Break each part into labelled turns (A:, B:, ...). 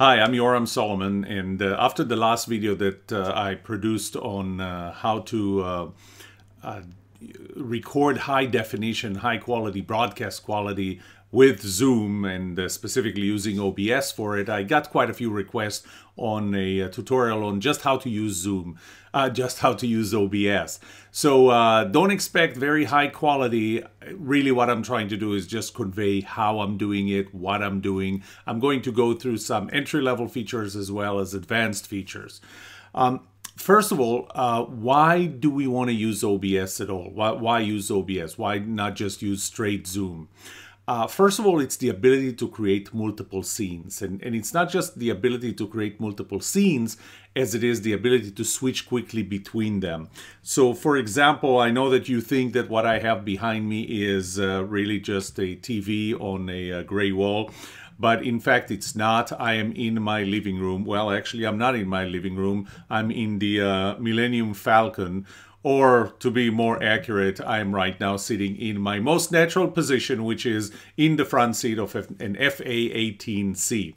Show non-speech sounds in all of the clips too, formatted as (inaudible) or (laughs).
A: Hi, I'm Yoram Solomon, and uh, after the last video that uh, I produced on uh, how to uh, uh, record high definition, high quality broadcast quality with Zoom and uh, specifically using OBS for it, I got quite a few requests on a, a tutorial on just how to use Zoom, uh, (laughs) just how to use OBS. So uh, don't expect very high quality. Really what I'm trying to do is just convey how I'm doing it, what I'm doing. I'm going to go through some entry level features as well as advanced features. Um, First of all, uh, why do we want to use OBS at all? Why, why use OBS? Why not just use straight Zoom? Uh, first of all, it's the ability to create multiple scenes. And, and it's not just the ability to create multiple scenes as it is the ability to switch quickly between them. So for example, I know that you think that what I have behind me is uh, really just a TV on a, a gray wall but in fact it's not. I am in my living room. Well, actually, I'm not in my living room. I'm in the uh, Millennium Falcon, or to be more accurate, I'm right now sitting in my most natural position, which is in the front seat of an FA-18C.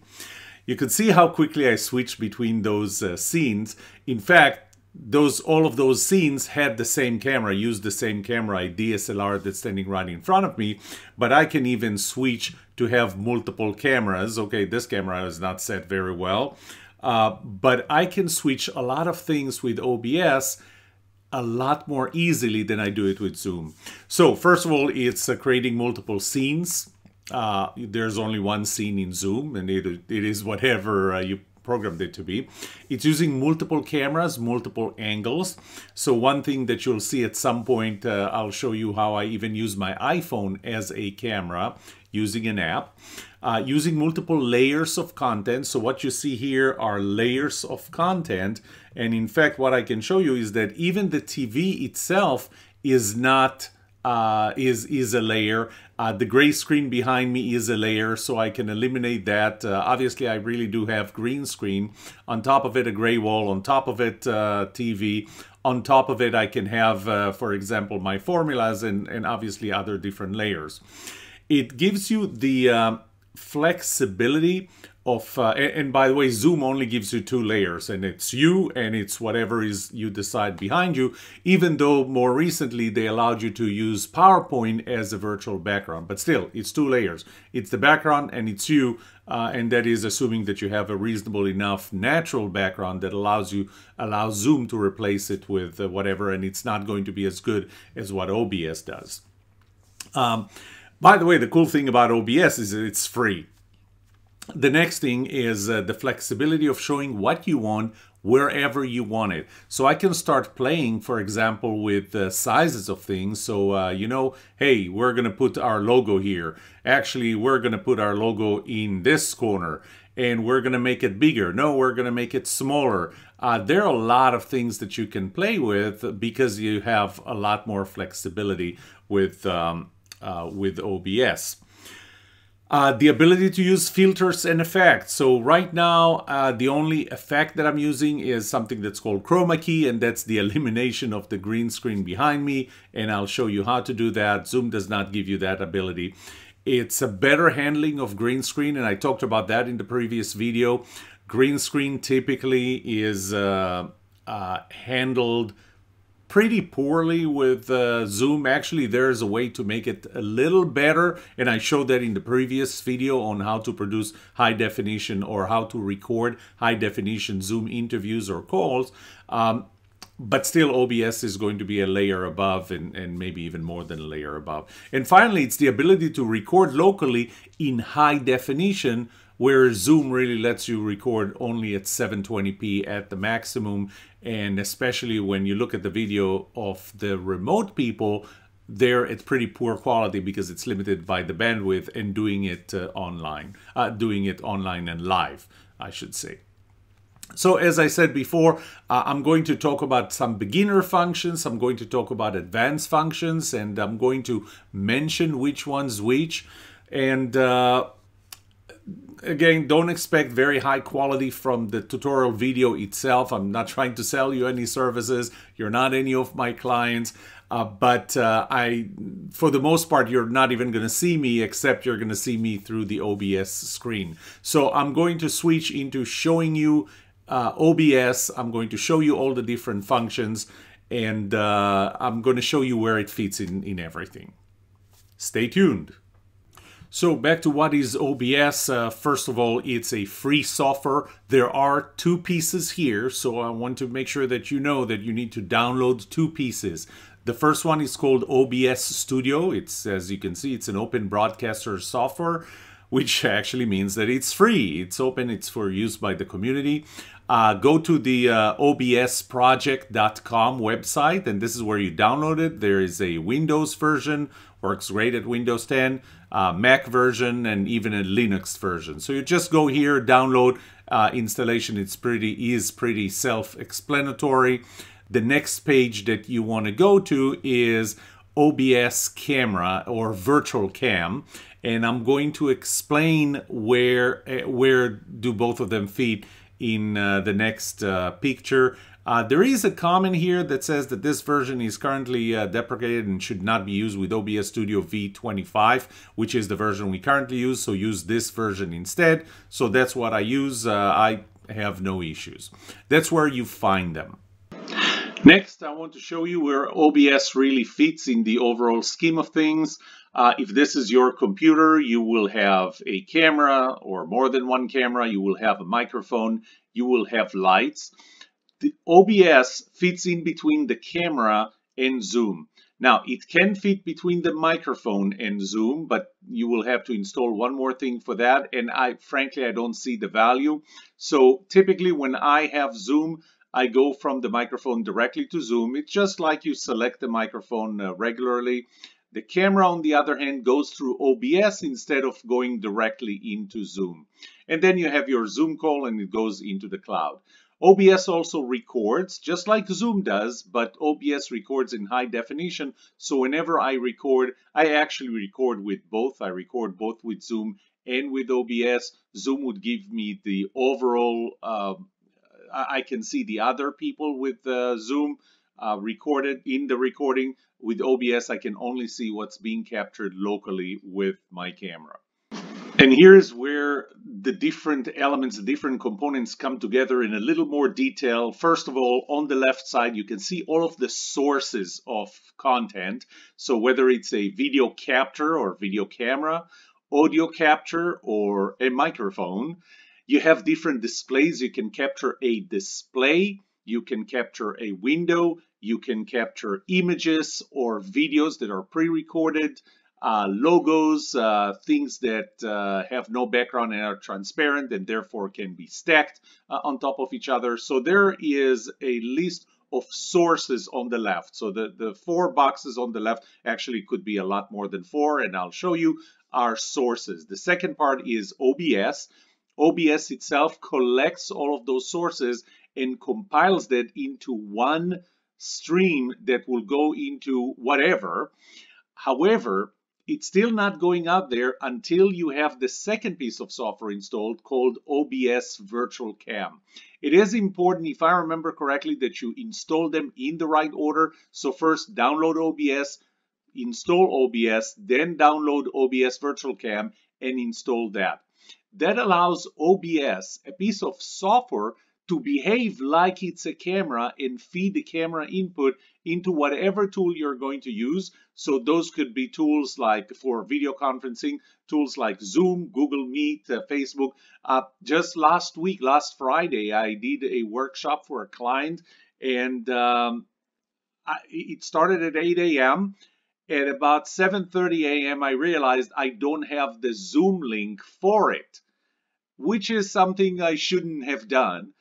A: You can see how quickly I switched between those uh, scenes. In fact, those all of those scenes had the same camera, used the same camera, a DSLR that's standing right in front of me, but I can even switch to have multiple cameras. Okay, this camera is not set very well, uh, but I can switch a lot of things with OBS a lot more easily than I do it with Zoom. So first of all, it's uh, creating multiple scenes. Uh, there's only one scene in Zoom, and it, it is whatever uh, you programmed it to be. It's using multiple cameras, multiple angles. So one thing that you'll see at some point, uh, I'll show you how I even use my iPhone as a camera using an app. Uh, using multiple layers of content. So what you see here are layers of content. And in fact, what I can show you is that even the TV itself is not uh, is is a layer. Uh, the gray screen behind me is a layer, so I can eliminate that. Uh, obviously, I really do have green screen. On top of it, a gray wall. On top of it, uh, TV. On top of it, I can have, uh, for example, my formulas and, and obviously other different layers. It gives you the um, flexibility of uh, and, and, by the way zoom only gives you two layers and it's you and it's whatever is you decide behind you even though more recently they allowed you to use powerpoint as a virtual background. But still it's two layers. It's the background and it's you uh, and that is assuming that you have a reasonable enough natural background that allows you allows zoom to replace it with uh, whatever and it's not going to be as good as what obs does. Um, by the way, the cool thing about OBS is it's free. The next thing is uh, the flexibility of showing what you want wherever you want it. So I can start playing, for example, with the sizes of things. So, uh, you know, hey, we're going to put our logo here. Actually, we're going to put our logo in this corner and we're going to make it bigger. No, we're going to make it smaller. Uh, there are a lot of things that you can play with because you have a lot more flexibility with um, uh, with OBS. Uh, the ability to use filters and effects. So right now, uh, the only effect that I'm using is something that's called chroma key, and that's the (laughs) elimination of the green screen behind me. And I'll show you how to do that. Zoom does not give you that ability. It's a better handling of green screen, and I talked about that in the previous video. Green screen typically is uh, uh handled pretty poorly with uh, Zoom. Actually, there's a way to make it a little better, and I showed that in the previous video on how to produce high definition or how to record high definition Zoom interviews or calls. Um, but still OBS is going to be a layer above and, and maybe even more than a layer above. And finally, it's the ability to record locally in high definition where Zoom really lets you record only at 720p at the maximum. And especially when you look at the video of the remote people, there it's pretty poor quality because it's limited by the bandwidth and doing it uh, online, uh, doing it online and live, I should say. So as I said before, uh, I'm going to talk about some beginner functions, I'm going to talk about advanced functions, and I'm going to mention which one's which. And uh, again, don't expect very high quality from the tutorial video itself. I'm not trying to sell you any services. You're not any of my clients. Uh, but uh, I, for the most part, you're not even going to see me, except you're going to see me through the OBS screen. So I'm going to switch into showing you uh, OBS. I'm going to show you all the different functions, and uh, I'm going to show you where it fits in, in everything. Stay tuned. So back to what is OBS. Uh, first of all, it's a free software. There are two pieces here, so I want to make sure that you know that you need to download two pieces. The first one is called OBS Studio. It's, as you can see, it's an open broadcaster software, which (laughs) actually means that it's free. It's open, it's for use by the community. Uh, go to the uh, obsproject.com website, and this is where you download it. There is a Windows version, works great at Windows 10, uh, Mac version, and even a Linux version. So you just go here, download uh, installation. It's pretty is pretty self-explanatory. The next page that you want to go to is OBS camera or virtual cam and I'm going to explain where eh, where do both of them fit in uh, the next uh, picture. Uh, there is a comment here that says that this version is currently uh, deprecated and should not be used with OBS Studio V25, which is the version we currently use, so use this version instead. So that's what I use. Uh, I have no issues. That's where you find them. Next, I want to show you where OBS really fits in the overall scheme of things. Uh, if this is your computer, you will have a camera or more than one camera. You will have a microphone. You will have lights. The OBS fits in between the camera and Zoom. Now, it can fit between the microphone and Zoom, but you will have to install one more thing for that. And I, frankly, I don't see the value. So typically when I have Zoom, I go from the microphone directly to Zoom. It's just like you select the microphone uh, regularly. The camera, on the other hand, goes through OBS instead of going directly into Zoom. And then you have your Zoom call and it goes into the cloud. OBS also records, just like Zoom does, but OBS records in high definition. So whenever I record, I actually record with both. I record both with Zoom and with OBS. Zoom would give me the overall uh, I can see the other people with uh, Zoom uh, recorded in the recording. With OBS, I can only see what's being captured locally with my camera. And here's where the different elements, the different components come together in a little more detail. First of all, on the left side, you can see all of the sources of content. So whether it's a video capture or video camera, audio capture, or a microphone, you have different displays. You can capture a display, you can capture a window, you can capture images or videos that are pre-recorded, uh, logos, uh, things that uh, have no background and are transparent and therefore can be stacked uh, on top of each other. So there is a list of sources on the left. So the, the four boxes on the left actually could be a lot more than four and I'll show you our sources. The second part is OBS. OBS itself collects all of those sources and compiles that into one stream that will go into whatever. However, it's still not going out there until you have the second piece of software installed called OBS Virtual Cam. It is important, if I remember correctly, that you install them in the right order. So first download OBS, install OBS, then download OBS Virtual Cam and install that. That allows OBS, a piece of software, to behave like it's a camera and feed the camera input into whatever tool you're going to use. So those could be tools like for video conferencing, tools like Zoom, Google Meet, uh, Facebook. Uh, just last week, last Friday, I did a workshop for a client and um, I, it started at 8 a.m. At about 7.30 a.m., I realized I don't have the Zoom link for it which is something I shouldn't have done.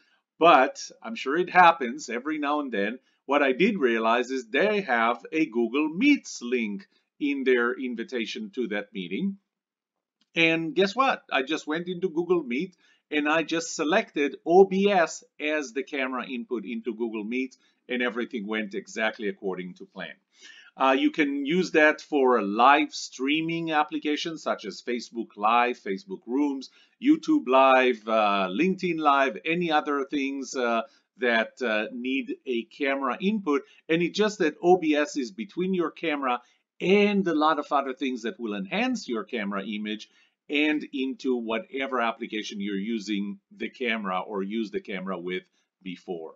A: But I'm sure it happens every now and then. What I did realize is they have a Google Meets link in their invitation to that meeting. And guess what? I just went into Google Meet and I just selected OBS as the camera input into Google Meet and everything went exactly according to plan. Uh, you can use that for live streaming applications such as Facebook Live, Facebook Rooms, YouTube Live, uh, LinkedIn Live, any other things uh, that uh, need a camera input. And it's just that OBS is between your camera and a lot of other things that will enhance your camera image and into whatever application you're using the camera or use the camera with before.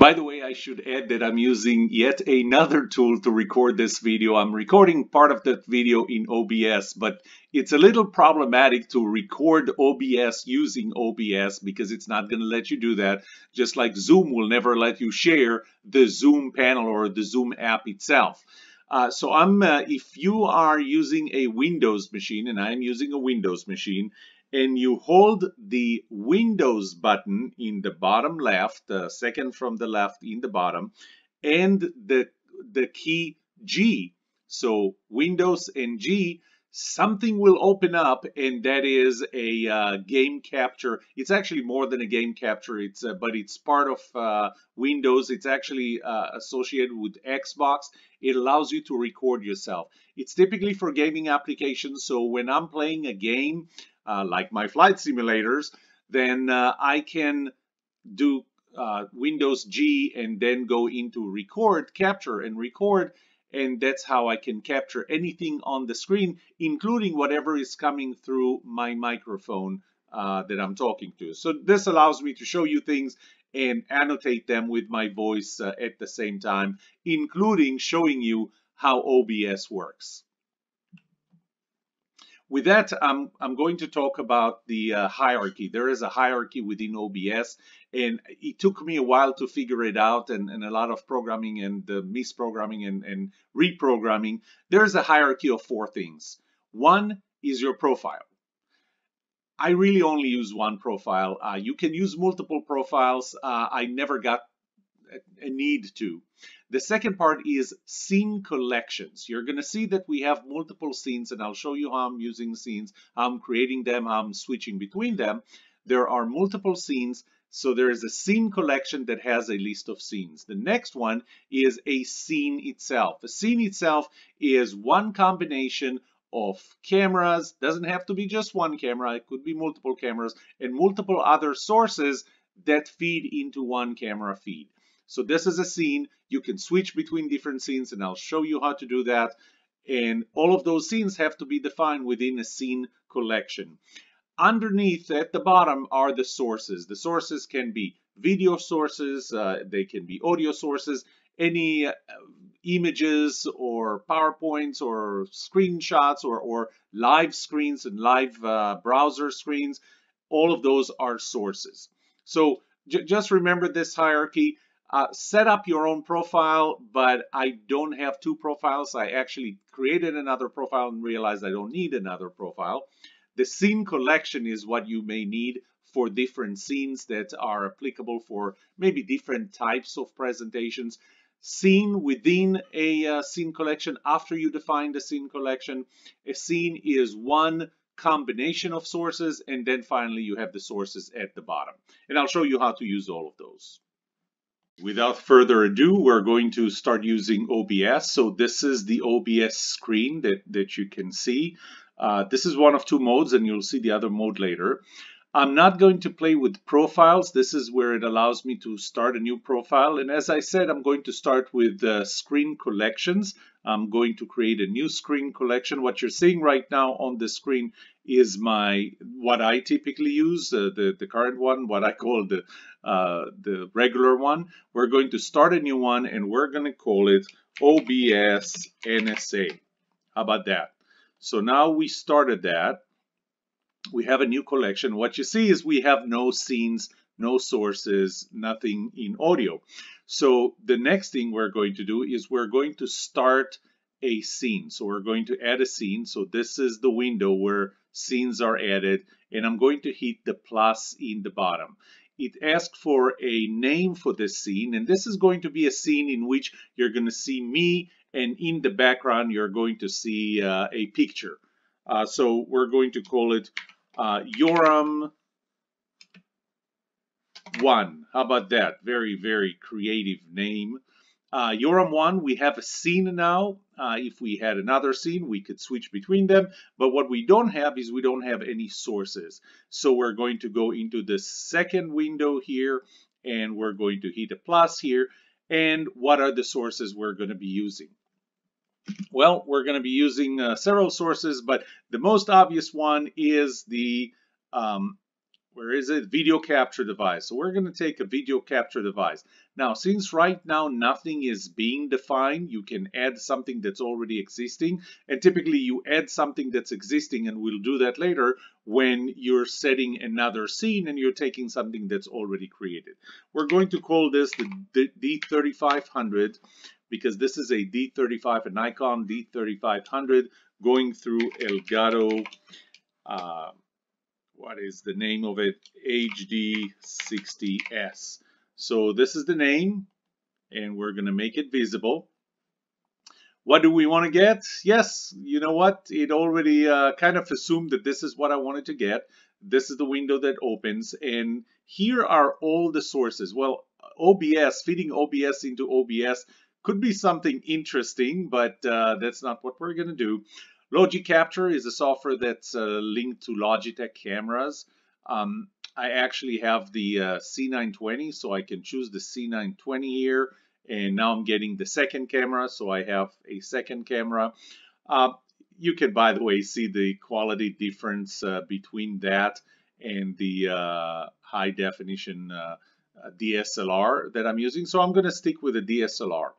A: By the way, I should add that I'm using yet another tool to record this video. I'm recording part of that video in OBS, but it's a little problematic to record OBS using OBS because it's not going to let you do that, just like Zoom will never let you share the Zoom panel or the Zoom app itself. Uh, so I'm, uh, if you are using a Windows machine, and I'm using a Windows machine, and you hold the Windows button in the bottom left, the second from the left in the bottom, and the, the key G. So Windows and G, something will open up and that is a uh, game capture. It's actually more than a game capture, It's uh, but it's part of uh, Windows. It's actually uh, associated with Xbox. It allows you to record yourself. It's typically for gaming applications. So when I'm playing a game, uh, like my flight simulators, then uh, I can do uh, Windows G and then go into record, capture and record. And that's how I can capture anything on the screen, including whatever is coming through my microphone uh, that I'm talking to. So this allows me to show you things and annotate them with my voice uh, at the same time, including showing you how OBS works. With that, I'm, I'm going to talk about the uh, hierarchy. There is a hierarchy within OBS, and it took me a while to figure it out, and, and a lot of programming and uh, misprogramming and, and reprogramming. There's a hierarchy of four things. One is your profile. I really only use one profile. Uh, you can use multiple profiles. Uh, I never got a need to. The second part is scene collections. You're going to see that we have multiple scenes and I'll show you how I'm using scenes, how I'm creating them, how I'm switching between them. There are multiple scenes. So there is a scene collection that has a list of scenes. The next one is a scene itself. A scene itself is one combination of cameras, doesn't have to be just one camera, it could be multiple cameras, and multiple other sources that feed into one camera feed. So this is a scene. You can switch between different scenes and I'll show you how to do that. And all of those scenes have to be defined within a scene collection. Underneath at the bottom are the sources. The sources can be video sources, uh, they can be audio sources, any uh, images or PowerPoints or screenshots or, or live screens and live uh, browser screens. All of those are sources. So just remember this hierarchy. Uh, set up your own profile, but I don't have two profiles. I actually created another profile and realized I don't need another profile. The scene collection is what you may need for different scenes that are applicable for maybe different types of presentations. Scene within a uh, scene collection, after you define the scene collection, a scene is one combination of sources, and then finally you have the sources at the bottom. And I'll show you how to use all of those. Without further ado, we're going to start using OBS. So this is the OBS screen that, that you can see. Uh, this is one of two modes and you'll see the other mode later. I'm not going to play with profiles. This is where it allows me to start a new profile. And as I said, I'm going to start with uh, screen collections. I'm going to create a new screen collection. What you're seeing right now on the screen is my what I typically use, uh, the, the current one, what I call the, uh, the regular one. We're going to start a new one and we're going to call it OBS NSA. How about that? So now we started that we have a new collection. What you see is we have no scenes, no sources, nothing in audio. So the next thing we're going to do is we're going to start a scene. So we're going to add a scene. So this is the window where scenes are added and I'm going to hit the plus in the bottom. It asks for a name for this scene and this is going to be a scene in which you're going to see me and in the background you're going to see uh, a picture. Uh, so we're going to call it uh, Yoram 1. How about that? Very, very creative name. Uh, Yoram 1, we have a scene now. Uh, if we had another scene, we could switch between them. But what we don't have is we don't have any sources. So we're going to go into the second window here and we're going to hit a plus here. And what are the sources we're going to be using? Well, we're going to be using uh, several sources, but the most obvious one is the um, where is it? Video capture device. So we're going to take a video capture device. Now, since right now nothing is being defined, you can add something that's already existing. And typically you add something that's existing, and we'll do that later when you're setting another scene and you're taking something that's already created. We're going to call this the D3500 because this is a D35, a Nikon D3500 going through Elgato uh, what is the name of it? HD60S. So this is the name and we're going to make it visible. What do we want to get? Yes, you know what? It already uh, kind of assumed that this is what I wanted to get. This is the window that opens and here are all the sources. Well, OBS, feeding OBS into OBS could be something interesting, but uh, that's not what we're going to do. Logi Capture is a software that's uh, linked to Logitech cameras. Um, I actually have the uh, C920, so I can choose the C920 here. And now I'm getting the second camera, so I have a second camera. Uh, you can, by the way, see the quality difference uh, between that and the uh, high definition uh, DSLR that I'm using. So I'm going to stick with the DSLR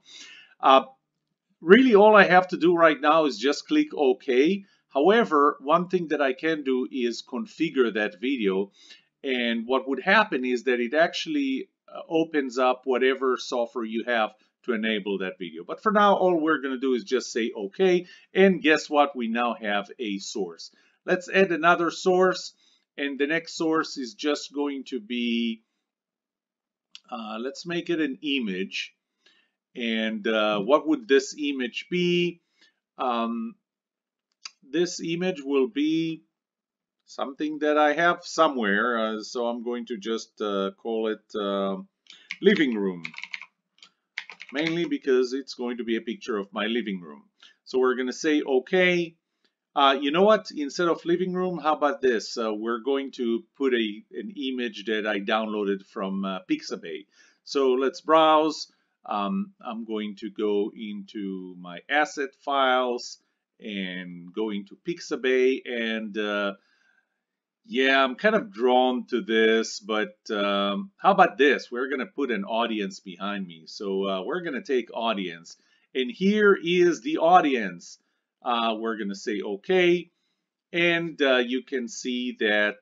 A: really all I have to do right now is just click OK. However, one thing that I can do is configure that video. And what would happen is that it actually uh, opens up whatever software you have to enable that video. But for now, all we're going to do is just say OK. And guess what? We now have a source. Let's add another source. And the next source is just going to be, uh, let's make it an image. And uh, what would this image be? Um, this image will be something that I have somewhere. Uh, so I'm going to just uh, call it uh, living room. Mainly because it's going to be a picture of my living room. So we're going to say OK. Uh, you know what? Instead of living room, how about this? Uh, we're going to put a an image that I downloaded from uh, Pixabay. So let's browse. Um, I'm going to go into my asset files and go into Pixabay and uh, yeah, I'm kind of drawn to this, but um, how about this? We're going to put an audience behind me. So uh, we're going to take audience and here is the audience. Uh, we're going to say okay and uh, you can see that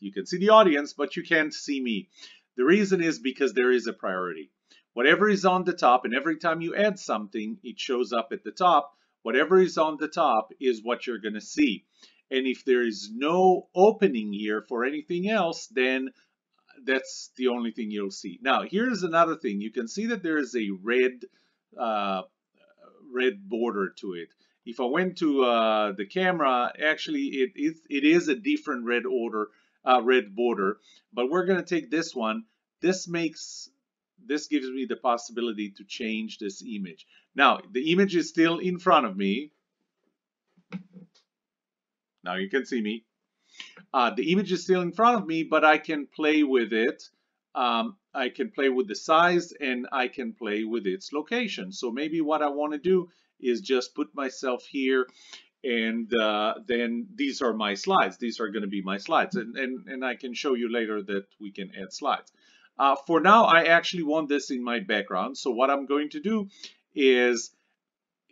A: you can see the audience, but you can't see me. The reason is because there is a priority. Whatever is on the top, and every time you add something, it shows up at the top. Whatever is on the top is what you're going to see. And if there is no opening here for anything else, then that's the only thing you'll see. Now, here's another thing. You can see that there is a red, uh, red border to it. If I went to uh, the camera, actually it is, it is a different red order, uh, red border, but we're going to take this one. This makes this gives me the possibility to change this image. Now, the image is still in front of me. Now you can see me. Uh, the image is still in front of me, but I can play with it. Um, I can play with the size and I can play with its location. So maybe what I want to do is just put myself here and uh, then these are my slides. These are going to be my slides. And, and, and I can show you later that we can add slides. Uh, for now, I actually want this in my background. So what I'm going to do is,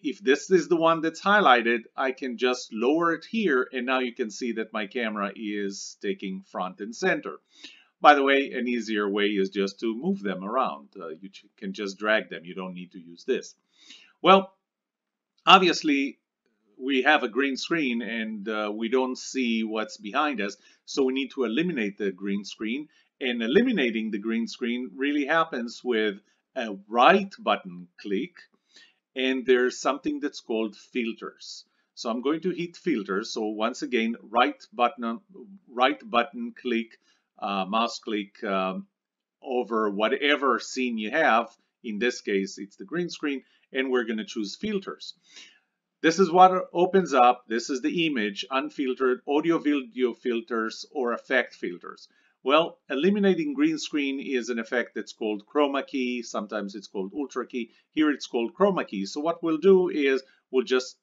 A: if this is the one that's highlighted, I can just lower it here. And now you can see that my camera is taking front and center. By the way, an easier way is just to move them around. Uh, you can just drag them. You don't need to use this. Well, obviously, we have a green screen and uh, we don't see what's behind us. So we need to eliminate the green screen and eliminating the green screen really happens with a right button click and there's something that's called filters. So I'm going to hit filters. So once again, right button, right button click, uh, mouse click um, over whatever scene you have. In this case, it's the green screen, and we're going to choose filters. This is what opens up. This is the image, unfiltered, audio video filters, or effect filters. Well, eliminating green screen is an effect that's called chroma key. Sometimes it's called ultra key. Here it's called chroma key. So what we'll do is we'll just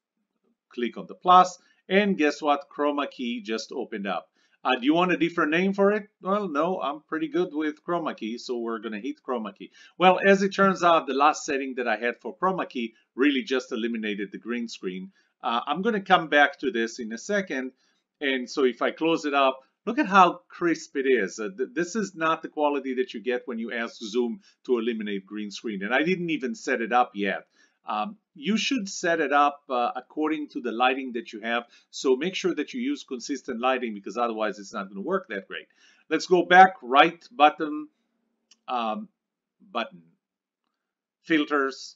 A: click on the plus and guess what? Chroma key just opened up. Uh, do you want a different name for it? Well, no, I'm pretty good with chroma key, so we're going to hit chroma key. Well, as it turns out, the last setting that I had for chroma key really just eliminated the green screen. Uh, I'm going to come back to this in a second. And so if I close it up, look at how crisp it is. Uh, th this is not the quality that you get when you ask Zoom to eliminate green screen. And I didn't even set it up yet. Um, you should set it up uh, according to the lighting that you have. So make sure that you use consistent lighting because otherwise it's not going to work that great. Let's go back, right button, um, button, filters,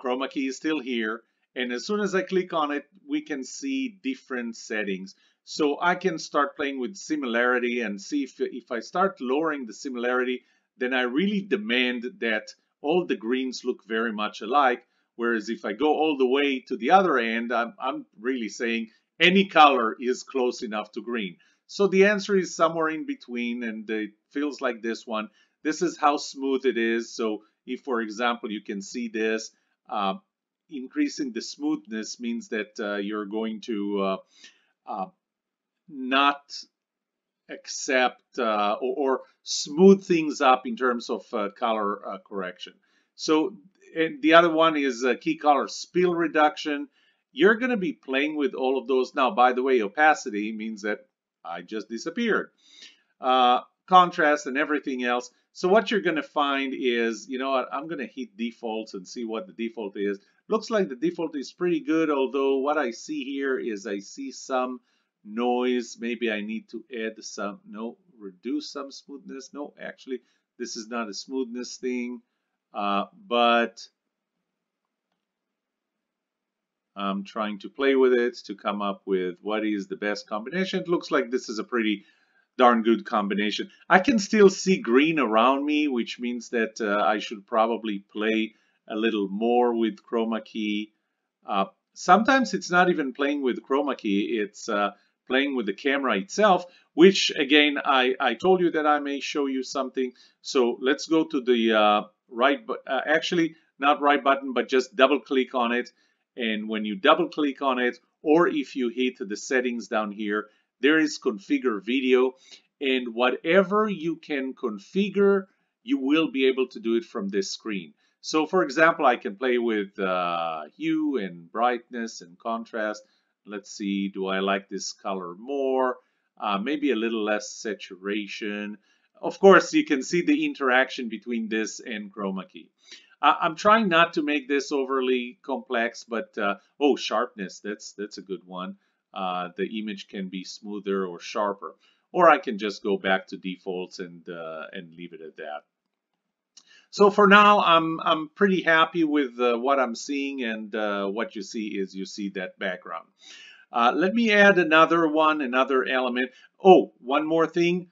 A: chroma key is still here. And as soon as I click on it, we can see different settings. So I can start playing with similarity and see if, if I start lowering the similarity, then I really demand that all the greens look very much alike. Whereas if I go all the way to the other end, I'm, I'm really saying any color is close enough to green. So the answer is somewhere in between and it feels like this one. This is how smooth it is. So if, for example, you can see this, uh, increasing the smoothness means that uh, you're going to uh, uh not accept uh, or, or, smooth things up in terms of uh, color uh, correction. So and the other one is key color spill reduction. You're going to be playing with all of those. Now, by the way, opacity means that I just disappeared. Uh, contrast and everything else. So what you're going to find is, you know what, I'm going to hit defaults and see what the default is. Looks like the default is pretty good, although what I see here is I see some noise. Maybe I need to add some, no, reduce some smoothness. No, actually, this is not a smoothness thing, uh, but I'm trying to play with it to come up with what is the best combination. It looks like this is a pretty darn good combination. I can still see green around me, which means that uh, I should probably play a little more with chroma key. Uh, sometimes it's not even playing with chroma key, it's uh, playing with the camera itself, which again, I, I told you that I may show you something. So let's go to the uh, right, uh, actually not right button, but just double click on it. And when you double click on it, or if you hit the settings down here, there is configure video. And whatever you can configure, you will be able to do it from this screen. So for example, I can play with uh, hue and brightness and contrast. Let's see, do I like this color more? Uh, maybe a little less saturation. Of course, you can see the interaction between this and chroma key. Uh, I'm trying not to make this overly complex, but uh, oh, sharpness, that's that's a good one. Uh, the image can be smoother or sharper. Or I can just go back to defaults and, uh, and leave it at that. So for now, I'm, I'm pretty happy with uh, what I'm seeing and uh, what you see is you see that background. Uh, let me add another one, another element. Oh, one more thing.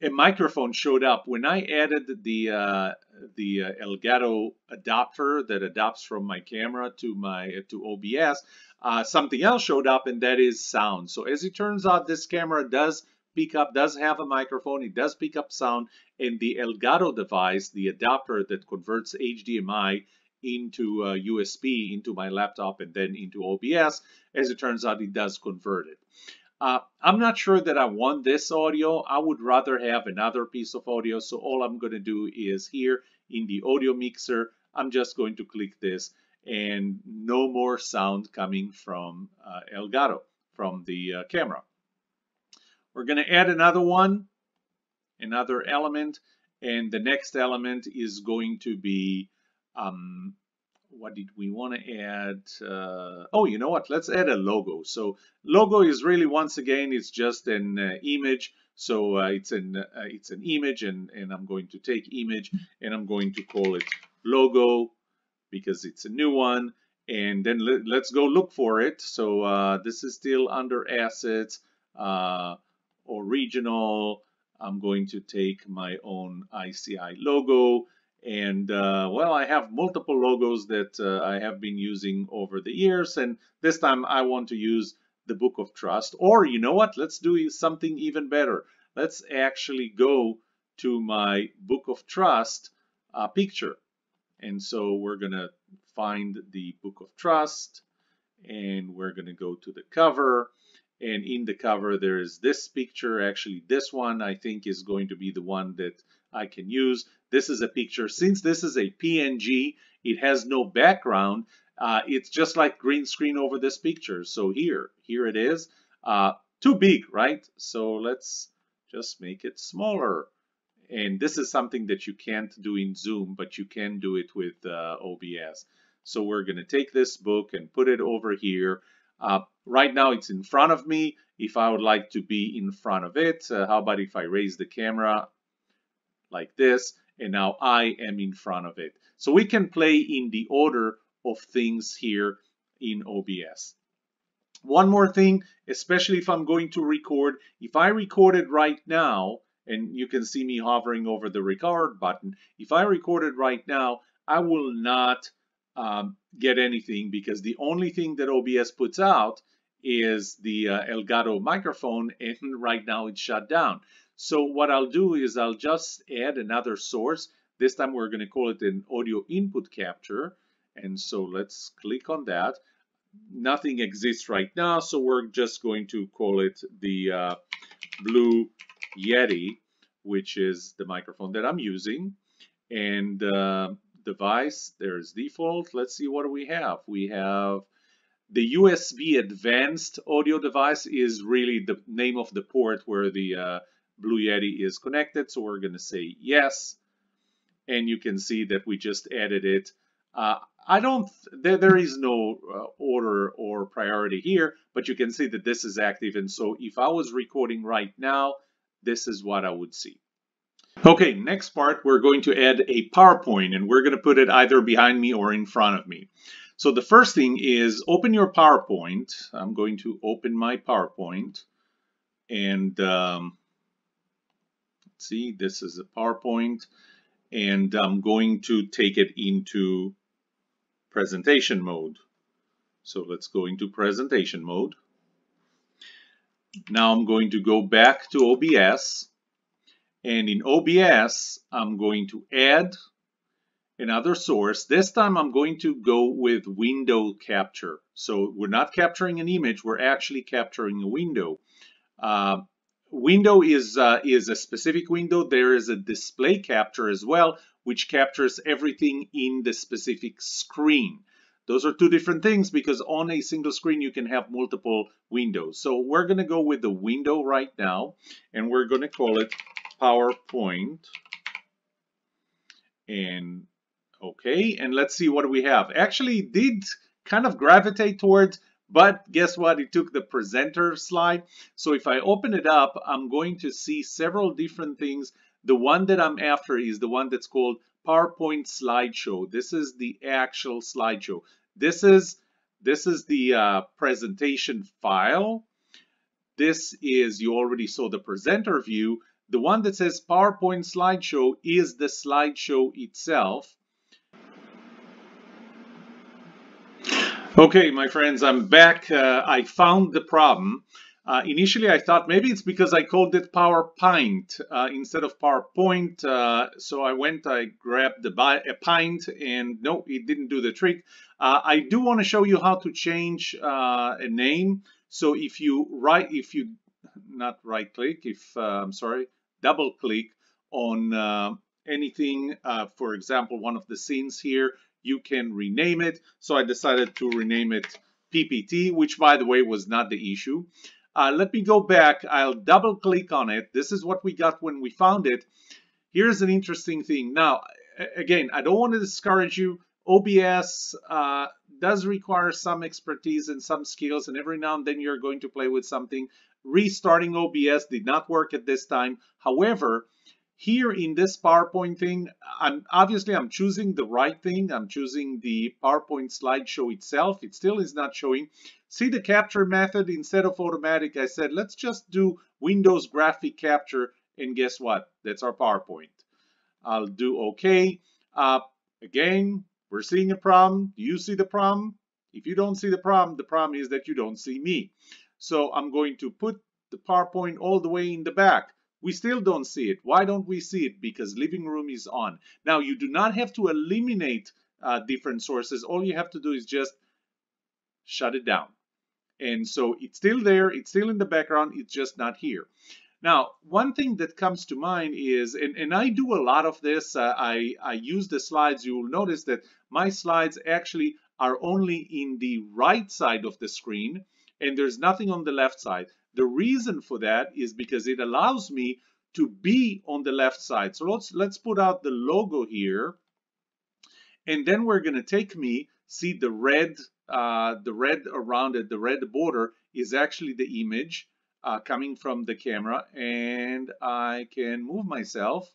A: A microphone showed up when I added the uh, the uh, Elgato adapter that adapts from my camera to my to OBS. Uh, something else showed up, and that is sound. So as it turns out, this camera does pick up, does have a microphone, it does pick up sound, and the Elgato device, the adapter that converts HDMI into uh, USB into my laptop and then into OBS, as it turns out, it does convert it. Uh, I'm not sure that I want this audio. I would rather have another piece of audio. So all I'm going to do is here in the audio mixer, I'm just going to click this and no more sound coming from uh, Elgato, from the uh, camera. We're going to add another one, another element, and the next element is going to be, um, what did we want to add? Uh, oh, you know what? Let's add a logo. So logo is really, once again, it's just an uh, image. So uh, it's an uh, it's an image, and and I'm going to take image, and I'm going to call it logo because it's a new one. And then let, us go look for it. So uh, this is still under assets. Uh, original. I'm going to take my own ICI logo. And uh, well, I have multiple logos that uh, I have been using over the years. And this time I want to use the Book of Trust. Or you know what? Let's do something even better. let's actually go to my Book of Trust uh, picture. And so we're going to find the Book of Trust and we're going to go to the cover. And in the cover, there is this picture. Actually, this one I think is going to be the one that I can use. This is a picture. Since this is a PNG, it has no background. Uh, it's just like green screen over this picture. So here, here it is. Uh, too big, right? So let's just make it smaller. And this is something that you can't do in Zoom, but you can do it with uh, OBS. So we're going to take this book and put it over here. Uh, right now it's in front of me. If I would like to be in front of it, uh, how about if I raise the camera like this, and now I am in front of it. So we can play in the order of things here in OBS. One more thing, especially if I'm going to record, if I record it right now, and you can see me hovering over the record button, if I record it right now, I will not um, get anything because the only thing that OBS puts out is the uh, Elgato microphone and right now it's shut down. So what I'll do is I'll just add another source. This time we're going to call it an audio input capture. And so let's click on that. Nothing exists right now, so we're just going to call it the uh, Blue Yeti, which is the microphone that I'm using. And uh, device, there's default. Let's see what we have. We have the USB advanced audio device is really the name of the port where the uh, Blue Yeti is connected. So we're going to say yes. And you can see that we just added it. Uh, I don't, there, is no uh, order or priority here, but you can see that this is active. And so if I was recording right now, this is what I would see. Okay, next part, we're going to add a PowerPoint and we're going to put it either behind me or in front of me. So the first thing is open your PowerPoint. I'm going to open my PowerPoint and um, see, this is a PowerPoint and I'm going to take it into presentation mode. So let's go into presentation mode. Now I'm going to go back to OBS and in OBS, I'm going to add another source. This time I'm going to go with window capture. So we're not capturing an image, we're actually capturing a window. Uh, window is, uh, is a specific window. There is a display capture as well, which captures everything in the specific screen. Those are two different things because on a single screen you can have multiple windows. So we're going to go with the window right now and we're going to call it PowerPoint. And okay, and let's see what we have. Actually, did kind of gravitate towards, but guess what? It took the presenter slide. So if I open it up, I'm going to see several different things. The one that I'm after is the one that's called PowerPoint slideshow. This is the actual slideshow. This is this is the uh, presentation file. This is, you already saw the presenter view. The one that says PowerPoint slideshow is the slideshow itself. Okay, my friends, I'm back. Uh, I found the problem. Uh, initially, I thought maybe it's because I called it PowerPint uh, instead of PowerPoint. Uh, so I went, I grabbed the a pint, and no, it didn't do the trick. Uh, I do want to show you how to change uh, a name. So if you right, if you not right click, if I'm sorry, double click on uh, anything, uh, for example, one of the scenes here, you can rename it. So I decided to rename it PPT, which by the way was not the issue. Uh, let me go back. I'll double click on it. This is what we got when we found it. Here's an interesting thing. Now, again, I don't want to discourage you. OBS uh, does require some expertise and some skills, and every now and then you're going to play with something restarting OBS did not work at this time. However, here in this PowerPoint thing, I'm obviously I'm choosing the right thing. I'm choosing the PowerPoint slideshow itself. It still is not showing. See the capture method instead of automatic. I said, let's just do Windows graphic capture. And guess what? That's our PowerPoint. I'll do OK. Uh, again, we're seeing a problem. Do you see the problem? If you don't see the problem, the problem is that you don't see me. So I'm going to put the PowerPoint all the way in the back. we still don't see it. Why don't we see it? Because living room is on. Now you do not have to eliminate uh, different sources. All you have to do is just shut it down. And so it's still there, it's still in the background, it's just not here. Now, one thing that comes to mind is, and, and I do a lot of this, uh, I, I use the slides, you will notice that my slides actually are only in the right side of the screen, and there's nothing on the left side. The reason for that is because it allows me to be on the left side. So let's, let's put out the logo here, and then we're gonna take me, see the red, uh, the red around it, the red border is actually the image uh, coming from the camera and I can move myself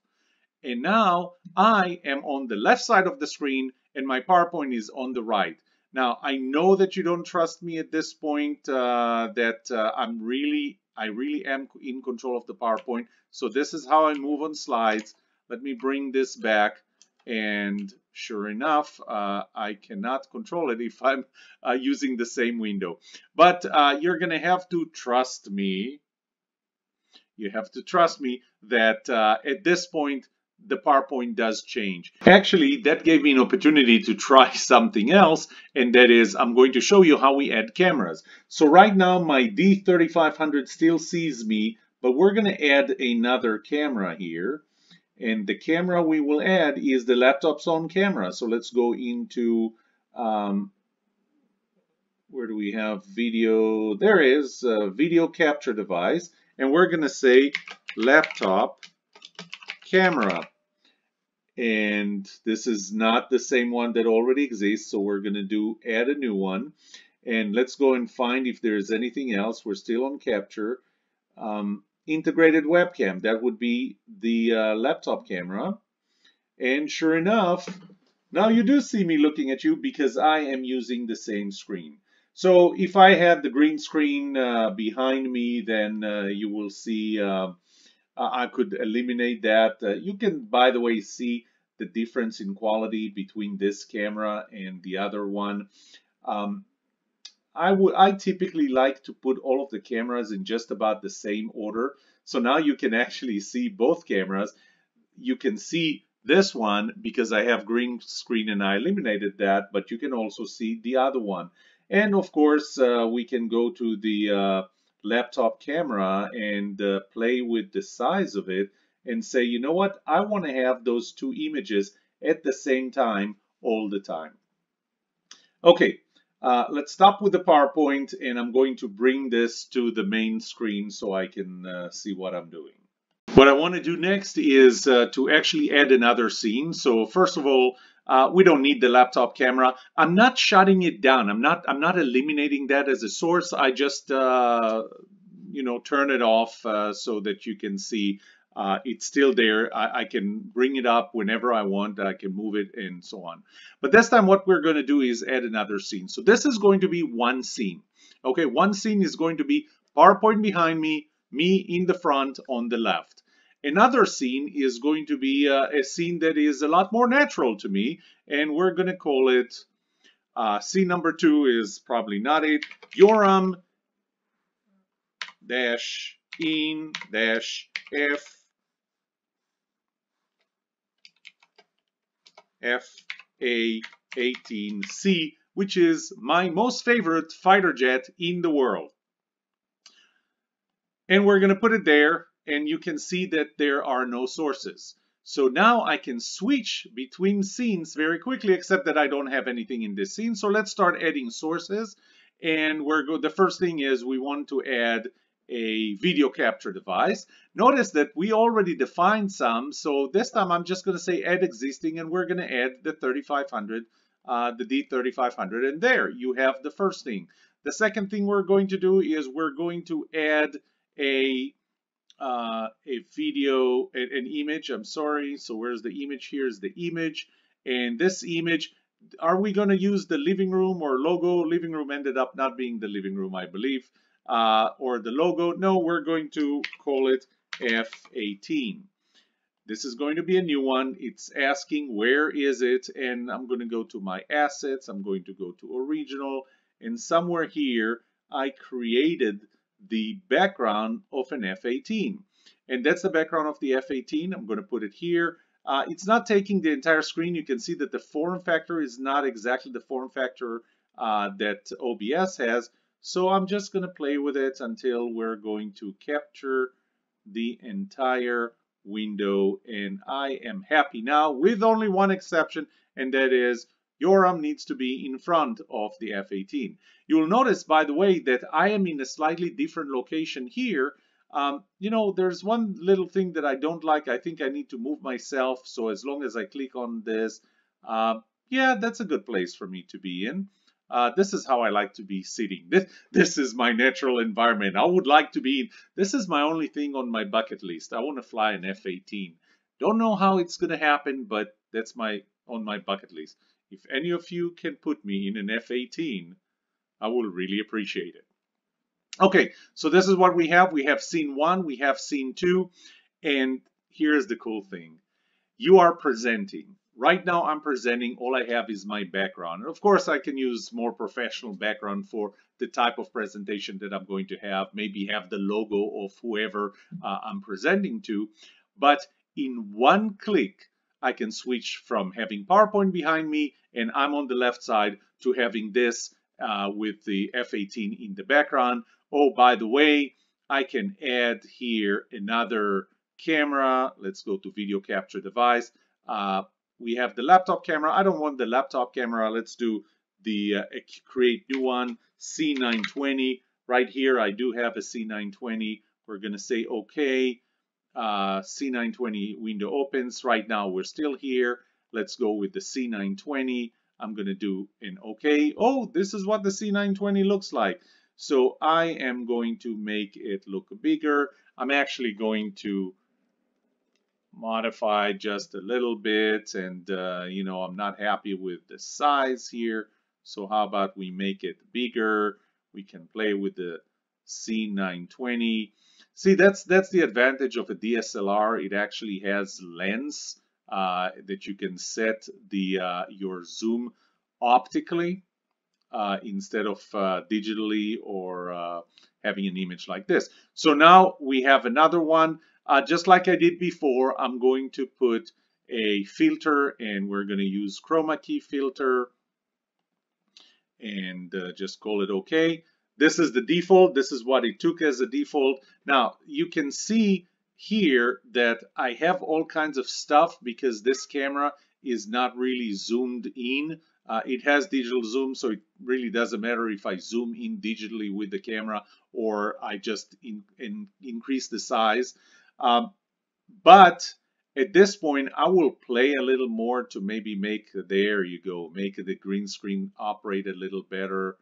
A: and now I am on the left side of the screen and my PowerPoint is on the right. Now I know that you don't trust me at this point uh, that uh, I'm really I really am in control of the PowerPoint so this is how I move on slides let me bring this back and sure enough, uh, I cannot control it if I'm uh, using the same window. But uh, you're going to have to trust me. You have to trust me that uh, at this point, the PowerPoint does change. Actually, that gave me an opportunity to try (laughs) something else, and that is I'm going to show you how we add cameras. So right now, my D3500 still sees me, but we're going to add another camera here. And the camera we will add is the laptop's own camera. So let's go into, um, where do we have video? There is a video capture device. And we're going to say laptop camera. And this is not the same one that already exists. So we're going to do add a new one. And let's go and find if there's anything else. We're still on capture. Um, integrated webcam. That would be the uh, laptop camera. And sure enough, now you do see me looking at you because I am using the same screen. So if I had the green screen uh, behind me, then uh, you will see uh, I could eliminate that. Uh, you can, by the way, see the difference in quality between this camera and the other one. Um, I would I typically like to put all of the cameras in just about the same order. So now you can actually see both cameras. You can see this one because I have green screen and I eliminated that, but you can also see the other one. And of course, uh, we can go to the uh, laptop camera and uh, play with the size of it and say, you know what, I want to have those two images at the same time all the time. Okay, uh, let's stop with the PowerPoint and I'm going to bring this to the main screen so I can uh, see what I'm doing. What I want to do next is uh, to actually add another scene. So first of all, uh, we don't need the laptop camera. I'm not shutting it down. I'm not. I'm not eliminating that as a source. I just, uh, you know, turn it off uh, so that you can see uh, it's still there. I, I, can bring it up whenever I want. I can move it and so on. But this time what we're going to do is add another scene. So this is going to be one scene. Okay, one scene is going to be PowerPoint behind me, me in the front on the left. Another scene is going to be uh, a scene that is a lot more natural to me, and we're going to call it uh, scene number two is probably not it. Yoram dash in dash F FA-18C, which is my most favorite fighter jet in the world. And we're going to put it there, and you can see that there are no sources. So now I can switch between scenes very quickly, except that I don't have anything in this scene. So let's start adding sources. And we're go the first thing is we want to add a video capture device. Notice that we already defined some, so this time I'm just going to say add existing and we're going to add the 3500, uh, the D3500 and there you have the first thing. The second thing we're going to do is we're going to add a uh, a video, an image, I'm sorry, so where's the image? Here's the image, and this image, are we going to use the living room or logo? Living room ended up not being the living room, I believe uh, or the logo. No, we're going to call it F18. This is going to be a new one. It's asking where is it and I'm going to go to my assets. I'm going to go to original and somewhere here I created the background of an F18. And that's the background of the F18. I'm going to put it here. Uh, it's not taking the entire screen. You can see that the form factor is not exactly the form factor uh, that OBS has. So I'm just going to play with it until we're going to capture the entire window. And I am happy now with only one exception, and that is Yoram needs to be in front of the F-18. You'll notice, by the way, that I am in a slightly different location here. Um, you know, there's one little thing that I don't like. I think I need to move myself. So as long as I click on this, uh, yeah, that's a good place for me to be in. Uh, this is how I like to be sitting. (laughs) This, this is my natural environment. I would like to be, in. this is my only thing on my bucket list. I want to fly an F-18. Don't know how it's going to happen, but that's my on my bucket list. If any of you can put me in an F-18, I will really appreciate it. Okay, so this is what we have. We have scene one, we have scene two, and here's the cool thing. You are presenting. Right now I'm presenting, all I have is my background. And of course I can use more professional background for the type of presentation that I'm going to have, maybe have the logo of whoever uh, I'm presenting to. But in one click, I can switch from having PowerPoint behind me and I'm on the left side to having this uh, with the F-18 in the background. Oh, by the way, I can add here another camera. Let's go to video capture device. Uh, we have the laptop camera. I don't want the laptop camera. Let's do the uh, create new one, C920. Right here, I do have a C920. We're going to say OK. Uh, C920 window opens. Right now, we're still here. Let's go with the C920. I'm going to do an OK. Oh, this is what the C920 looks like. So I am going to make it look bigger. I'm actually going to modify just a little bit and uh, you know I'm not happy with the size here so how about we make it bigger we can play with the C920 see that's that's the advantage of a DSLR it actually has lens uh, that you can set the uh, your zoom optically uh, instead of uh, digitally or uh, having an image like this. So now we have another one. Uh, just like I did before, I'm going to put a filter and we're going to use chroma key filter and just call it OK. This is the default. This is what it took as a default. Now you can see here that I have all kinds of stuff because this camera is not really zoomed in. Uh, it has digital zoom, so it really doesn't matter if I zoom in digitally with the camera or I just in, in, increase the size. Um, but at this point, I will play a little more to maybe make, there you go, make the green screen operate a little better.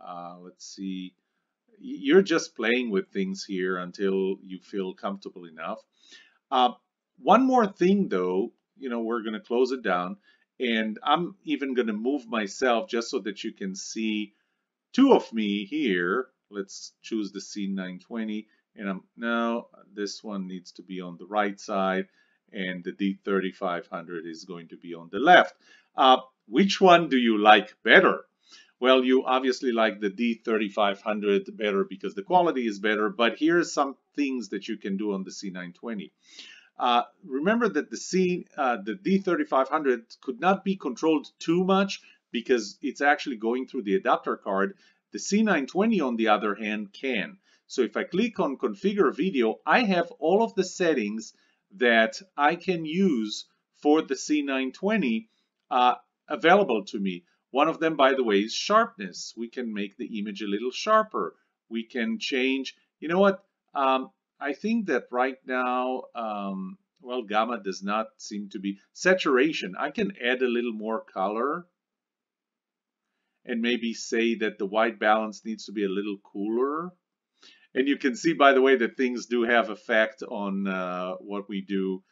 A: Uh, let's see. You're just playing with things here until you feel comfortable enough. Uh, one more thing though, you know, we're going to close it down and I'm even going to move myself just so that you can see two of me here. Let's choose the C920 and I'm now this one needs to be on the right side and the D3500 is going to be on the left. Uh, which one do you like better? Well, you obviously like the D3500 better because the quality is better, but here's some things that you can do on the C920. Uh, remember that the C, uh, the D3500 could not be controlled too much because it's actually going through the adapter card. The C920, on the other hand, can. So if I click on configure video, I have all of the settings that I can use for the C920 uh, available to me. One of them, by the way, is sharpness. We can make the image a little sharper. We can change, you know what? Um, I think that right now, um, well, gamma does not seem to be saturation. I can add a little more color and maybe say that the white balance needs to be a little cooler. And you can see, by the way, that things do have effect on uh, what we do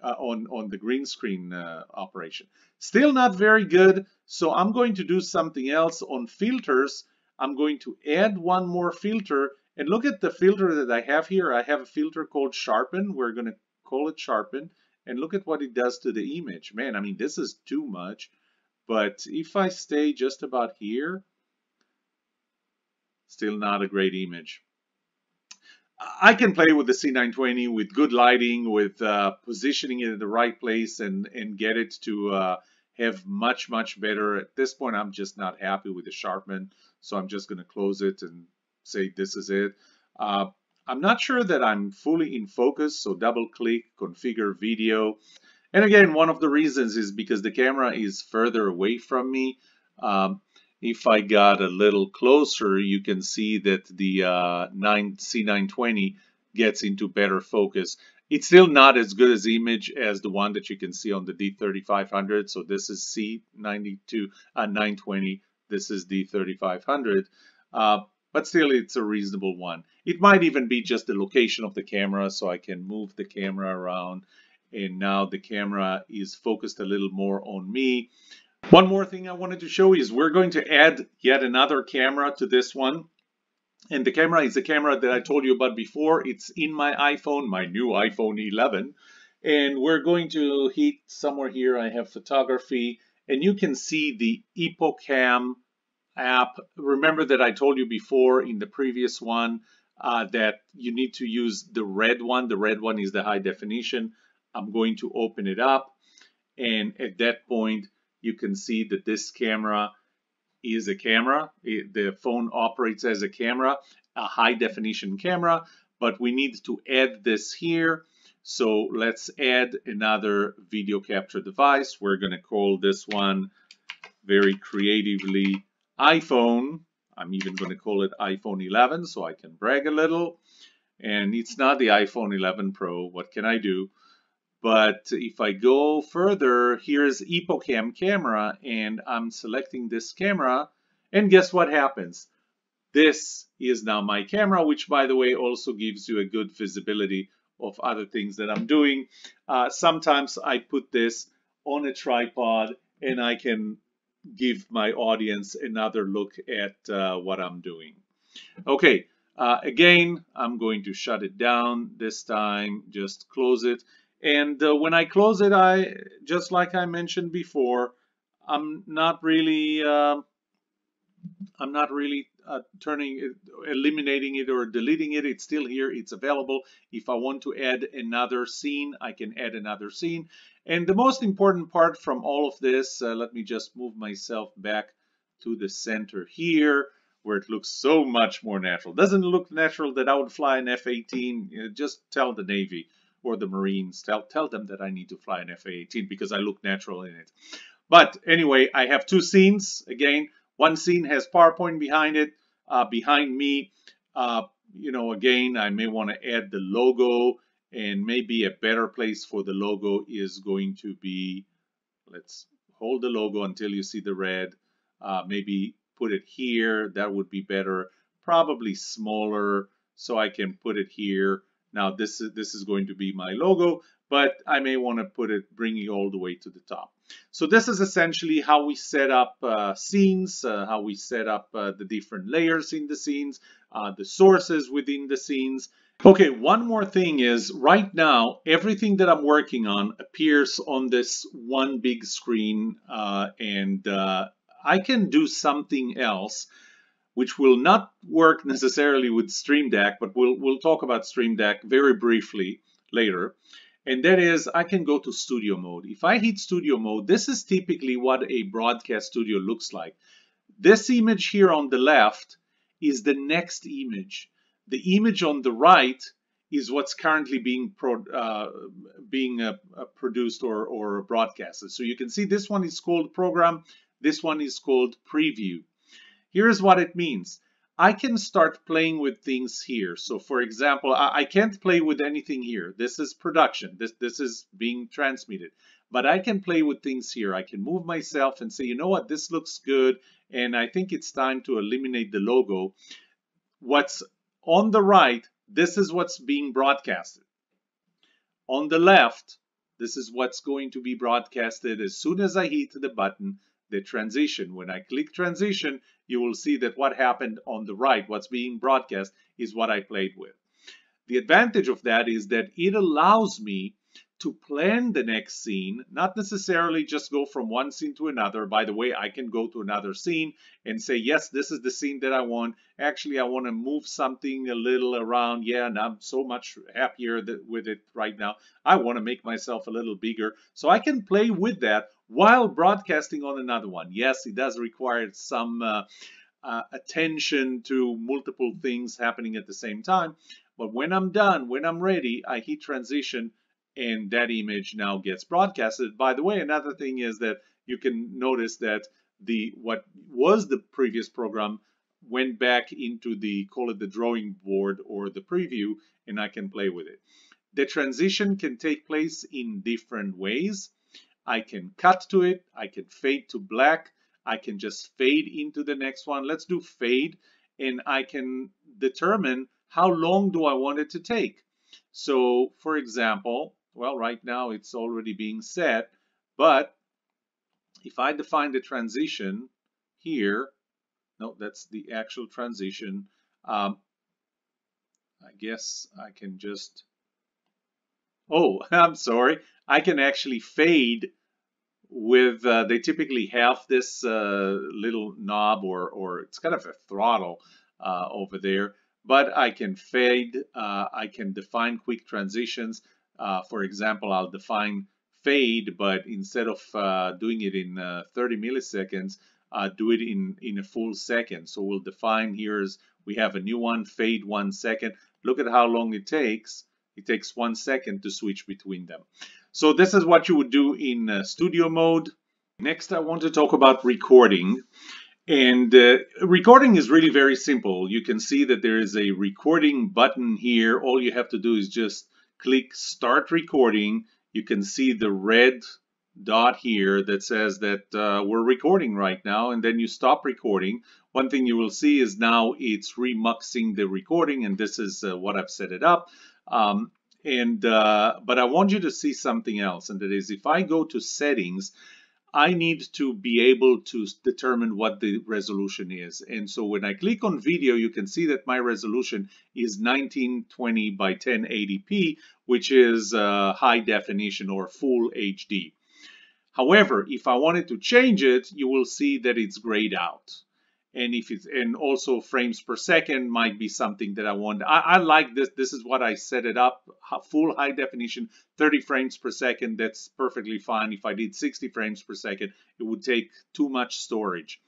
A: uh, on, on the green screen uh, operation. Still not very good, so I'm going to do something else on filters. I'm going to add one more filter, and look at the filter that I have here. I have a filter called Sharpen. We're going to call it Sharpen, and look at what it does to the image. Man, I mean, this is too much, but if I stay just about here, still not a great image. I can play with the C920 with good lighting, with uh, positioning it in the right place and, and get it to uh, have much, much better. At this point, I'm just not happy with the Sharpen, so I'm just going to close it and say this is it. Uh, I'm not sure that I'm fully in focus, so double click, configure video. And again, one of the reasons is because the camera is further away from me. Um, if I got a little closer, you can see that the uh, 9, C920 gets into better focus. It's still not as good as image as the one that you can see on the D3500. So this is C92 uh, 920. This is D3500. Uh, but still it's a reasonable one. It might even be just the location of the camera so I can move the camera around and now the camera is focused a little more on me. One more thing I wanted to show is we're going to add yet another camera to this one. And the camera is the camera that I told you about before. It's in my iPhone, my new iPhone 11. And we're going to hit somewhere here. I have photography and you can see the EpocCam app. Remember that I told you before in the previous one uh, that you need to use the red one. The red one is the high definition. I'm going to open it up and at that point you can see that this camera is a camera. It, the phone operates as a camera, a high definition camera, but we need to add this here. So let's add another video capture device. We're going to call this one very creatively iPhone. I'm even going to call it iPhone 11 so I can brag a little. And it's not the iPhone 11 Pro. What can I do? But if I go further, here's EpocCam camera and I'm selecting this camera and guess what happens? This is now my camera, which by the way also gives you a good visibility of other things that I'm doing. Uh, sometimes I put this on a tripod and I can give my audience another look at uh, what I'm doing. Okay, uh, again, I'm going to shut it down this time, just close it. And uh, when I close it, I just like I mentioned before, I'm not really uh, I'm not really uh, turning eliminating it or deleting it. It's still here. It's available. If I want to add another scene, I can add another scene. And the most important part from all of this, uh, let me just move myself back to the center here where it looks so much more natural. Doesn't look natural that I would fly an F-18. just tell the Navy or the Marines. Tell, tell them that I need to fly an F-18 because I look natural in it. But anyway, I have two scenes. Again, one scene has PowerPoint behind it, uh, behind me. Uh, you know, again, I may want to add the logo and maybe a better place for the logo is going to be, let's hold the logo until you see the red. Uh, maybe put it here. That would be better. Probably smaller so I can put it here. Now this is, this is going to be my logo, but I may want to put it, bring all the way to the top. So this is essentially how we set up uh, scenes, uh, how we set up uh, the different layers in the scenes, uh, the sources within the scenes. Okay, one more thing is right now, everything that I'm working on appears on this one big screen uh, and uh, I can do something else which will not work necessarily with Stream Deck, but we'll, we'll talk about Stream Deck very briefly later. And that is, I can go to studio mode. If I hit studio mode, this is typically what a broadcast studio looks like. This image here on the left is the next image. The image on the right is what's currently being pro, uh, being uh, uh, produced or, or broadcasted. So you can see this one is called program, this one is called preview. Here's what it means. I can start playing with things here. So for example, I, I, can't play with anything here. This is production. This, this is being transmitted. But I can play with things here. I can move myself and say, you know what, this looks good. And I think it's time to eliminate the logo. What's on the right, this is what's being broadcasted. On the left, this is what's going to be broadcasted as soon as I hit the button the transition. When I click transition, you will see that what happened on the right, what's being broadcast, is what I played with. The advantage of that is that it allows me to plan the next scene, not necessarily just go from one scene to another. By the way, I can go to another scene and say, yes, this is the scene that I want. Actually, I want to move something a little around. Yeah, and I'm so much happier with it right now. I want to make myself a little bigger. So I can play with that while broadcasting on another one. Yes, it does require some uh, uh, attention to multiple things happening at the same time. But when I'm done, when I'm ready, I hit transition and that image now gets broadcasted. By the way, another thing is that you can notice that the what was the previous program went back into the call it the drawing board or the preview and I can play with it. The transition can take place in different ways. I can cut to it, I can fade to black, I can just fade into the next one. Let's do fade and I can determine how long do I want it to take. So for example, well, right now it's already being set, but if I define the transition here, no, that's the actual transition. Um, I guess I can just, oh, (laughs) I'm sorry. I can actually fade with, uh, they typically have this uh, little knob or, or it's kind of a throttle uh, over there, but I can fade, uh, I can define quick transitions. Uh, for example, I'll define fade, but instead of uh, doing it in uh, 30 milliseconds, do it in, in a full second. So we'll define here's, we have a new one, fade one second. Look at how long it takes. It takes one second to switch between them. So this is what you would do in uh, studio mode. Next, I want to talk about recording. And uh, recording is really very simple. You can see that there is a recording button here. All you have to do is just click start recording, you can see the red dot here that says that uh, we're recording right now and then you stop recording. One thing you will see is now it's remuxing the recording and this is uh, what I've set it up. Um, and uh, But I want you to see something else and that is if I go to settings, I need to be able to determine what the resolution is. And so when I click on video, you can see that my resolution is 1920 by 1080p, which is uh, high definition or full HD. However, if I wanted to change it, you will see that it's grayed out and if it's and also frames per second might be something that I want. I, I, like this. This is what I set it up. Full high definition, 30 frames per second. That's perfectly fine. If I did 60 frames per second, it would take too much storage.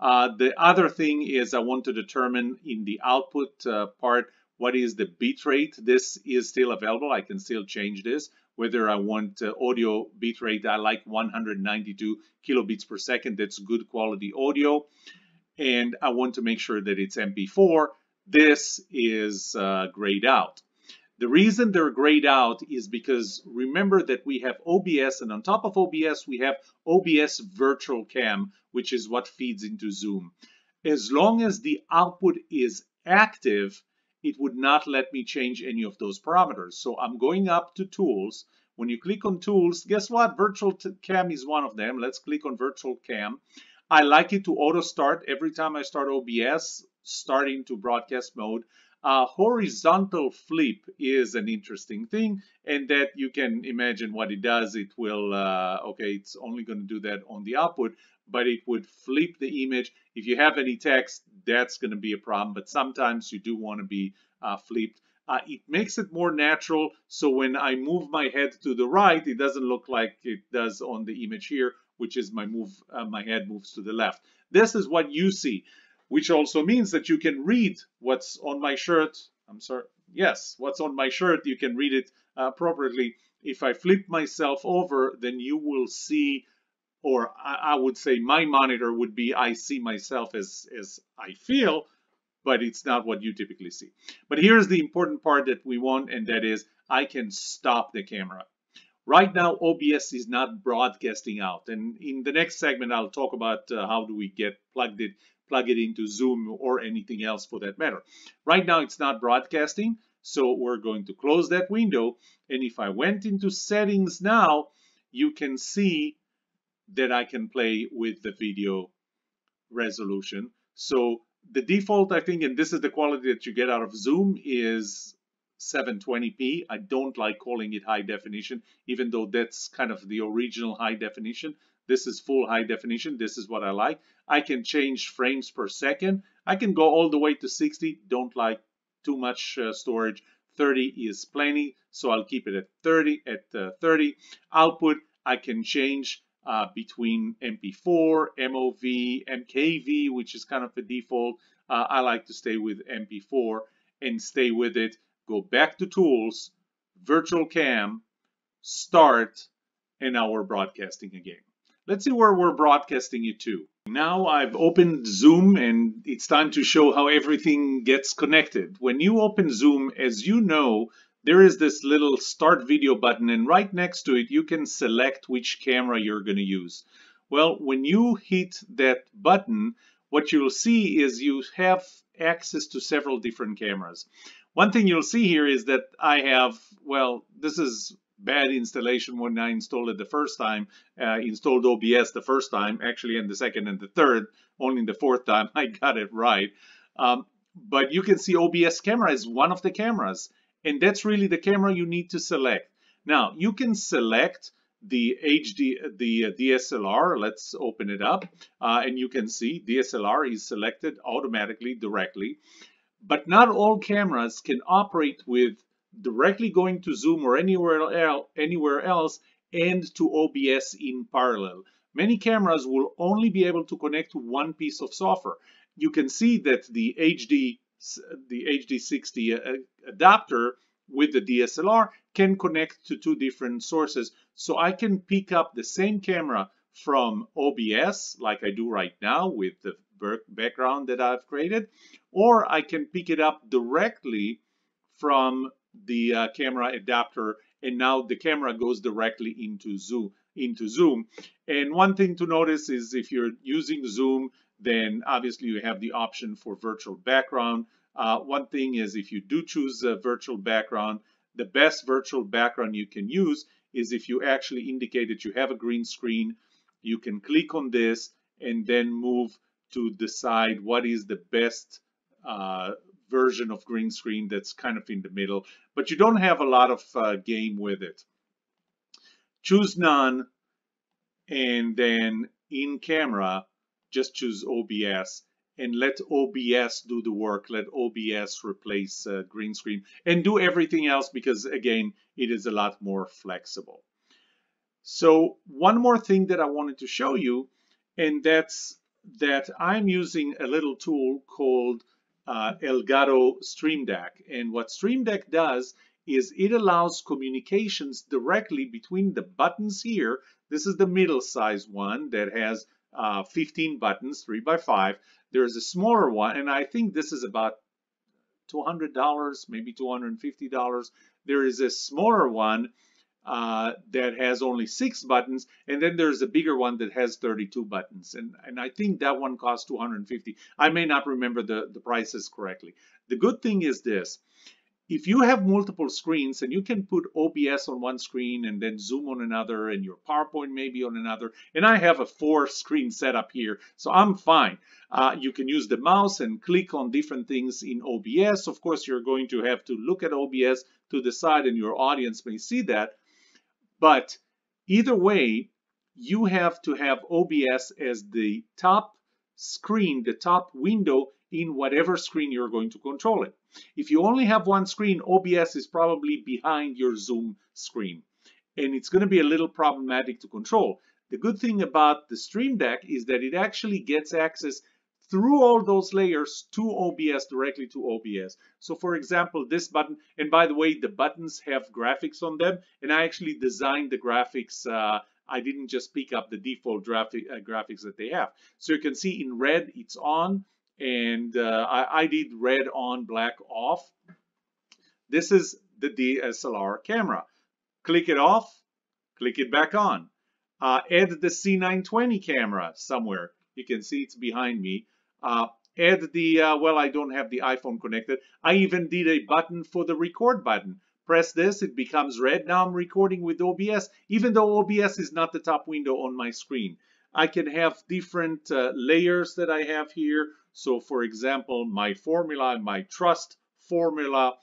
A: Uh, the other thing is I want to determine in the output uh, part what is the bitrate. This is still available. I can still change this. Whether I want uh, audio bitrate, I like 192 kilobits per second. That's good quality audio and I want to make sure that it's MP4. This is uh, grayed out. The reason they're grayed out is because remember that we have OBS and on top of OBS we have OBS Virtual Cam which is what feeds into Zoom. As long as the output is active it would not let me change any of those parameters. So I'm going up to tools. When you click on tools, guess what? Virtual Cam is one of them. Let's click on Virtual Cam. I like it to auto start every time I start OBS, starting to broadcast mode. Uh, horizontal flip is an interesting thing and that you can imagine what it does. It will, uh, okay, it's only going to do that on the output, but it would flip the image. If you have any text, that's going to be a problem, but sometimes you do want to be uh, flipped. Uh, it makes it more natural. So when I move my head to the right, it doesn't look like it does on the image here which is my move, uh, my head moves to the left. This is what you see, which also means that you can read what's on my shirt. I'm sorry. Yes, what's on my shirt, you can read it uh, appropriately. If I flip myself over, then you will see, or I, I would say my monitor would be I see myself as, as I feel, but it's not what you typically see. But here's the important part that we want, and that is I can stop the camera. Right now, OBS is not broadcasting out. And in the next segment, I'll talk about uh, how do we get plugged it, plug it into Zoom or anything else for that matter. Right now, it's not broadcasting. So we're going to close that window. And if I went into settings now, you can see that I can play with the video resolution. So the default, I think, and this is the quality that you get out of Zoom, is 720p. I don't like calling it high definition, even though that's kind of the original high definition. This is full high definition. This is what I like. I can change frames per second. I can go all the way to 60. Don't like too much uh, storage. 30 is plenty, so I'll keep it at 30. At uh, 30 output, I can change uh, between MP4, MOV, MKV, which is kind of the default. Uh, I like to stay with MP4 and stay with it. Go back to tools, virtual cam, start, and now we're broadcasting again. Let's see where we're broadcasting it to. Now I've opened Zoom and it's time to show how everything gets connected. When you open Zoom, as you know, there is this little start video button and right next to it you can select which camera you're going to use. Well, when you hit that button, what you'll see is you have access to several different cameras. One thing you'll see here is that I have, well, this is bad installation when I installed it the first time, uh, installed OBS the first time, actually, and the second and the third, only in the fourth time (laughs) I got it right. Um, but you can see OBS camera is one of the cameras, and that's really the camera you need to select. Now, you can select the HD, the DSLR. Let's open it up, uh, and you can see DSLR is selected automatically, directly. But not all cameras can operate with directly going to Zoom or anywhere else, anywhere else and to OBS in parallel. Many cameras will only be able to connect to one piece of software. You can see that the HD the HD60 uh, adapter with the DSLR can connect to two different sources. So I can pick up the same camera from OBS, like I do right now with the background that I've created, or I can pick it up directly from the uh, camera adapter and now the camera goes directly into zoom into zoom. And one thing to notice is if you're using zoom then obviously you have the option for virtual background. Uh, one thing is if you do choose a virtual background the best virtual background you can use is if you actually indicate that you have a green screen you can click on this and then move to decide what is the best uh, version of green screen that's kind of in the middle, but you don't have a lot of uh, game with it. Choose none, and then in camera, just choose OBS and let OBS do the work. Let OBS replace uh, green screen and do everything else because again, it is a lot more flexible. So one more thing that I wanted to show you, and that's that I'm using a little tool called uh, Elgato Stream Deck. And what Stream Deck does is it allows communications directly between the buttons here. This is the middle size one that has uh, 15 buttons, 3 by 5. There's a smaller one, and I think this is about $200, maybe $250. There is a smaller one uh, that has only six buttons, and then there's a bigger one that has 32 buttons, and, and I think that one costs 250. I may not remember the, the prices correctly. The good thing is this, if you have multiple screens and you can put OBS on one screen and then Zoom on another and your PowerPoint maybe on another, and I have a four screen setup here, so I'm fine. Uh, you can use the mouse and click on different things in OBS. Of course, you're going to have to look at OBS to the side and your audience may see that, but either way, you have to have OBS as the top screen, the top window in whatever screen you're going to control it. If you only have one screen, OBS is probably behind your Zoom screen. And it's going to be a little problematic to control. The good thing about the Stream Deck is that it actually gets access through all those layers to OBS, directly to OBS. So for example, this button, and by the way, the buttons have graphics on them, and I actually designed the graphics. Uh, I didn't just pick up the default graphic, uh, graphics that they have. So you can see in red, it's on, and uh, I, I did red on, black off. This is the DSLR camera. Click it off, click it back on. Uh, add the C920 camera somewhere. You can see it's behind me. Uh, add the, uh, well, I don't have the iPhone connected. I even did a button for the record button. Press this, it becomes red. Now I'm recording with OBS, even though OBS is not the top window on my screen. I can have different uh, layers that I have here. So for example, my formula, my trust formula,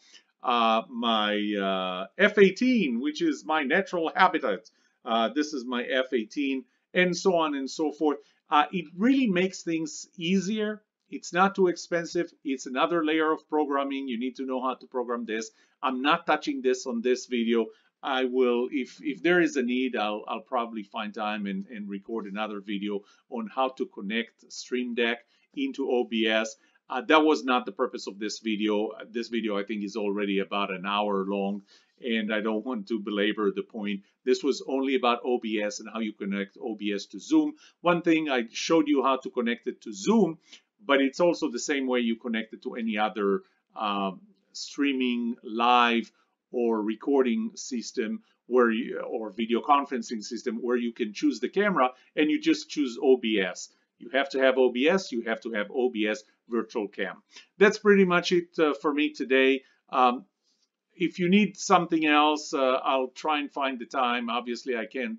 A: uh, my uh, F-18, which is my natural habitat. Uh, this is my F-18, and so on and so forth. Uh, it really makes things easier. It's not too expensive. It's another layer of programming. You need to know how to program this. I'm not touching this on this video. I will, if if there is a need, I'll I'll probably find time and, and record another video on how to connect Stream Deck into OBS. Uh, that was not the purpose of this video. This video I think is already about an hour long and I don't want to belabor the point. This was only about OBS and how you connect OBS to Zoom. One thing I showed you how to connect it to Zoom, but it's also the same way you connect it to any other um, streaming live or recording system where you, or video conferencing system where you can choose the camera and you just choose OBS. You have to have OBS, you have to have OBS virtual cam. That's pretty much it uh, for me today. Um, if you need something else, uh, I'll try and find the time. Obviously, I can't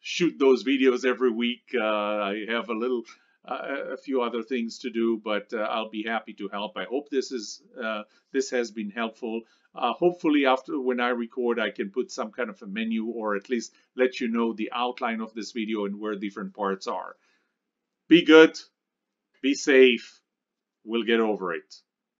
A: shoot those videos every week. Uh, I have a little, uh, a few other things to do, but uh, I'll be happy to help. I hope this is uh, this has been helpful. Uh, hopefully, after when I record, I can put some kind of a menu or at least let you know the outline of this video and where different parts are. Be good, be safe. We'll get over it.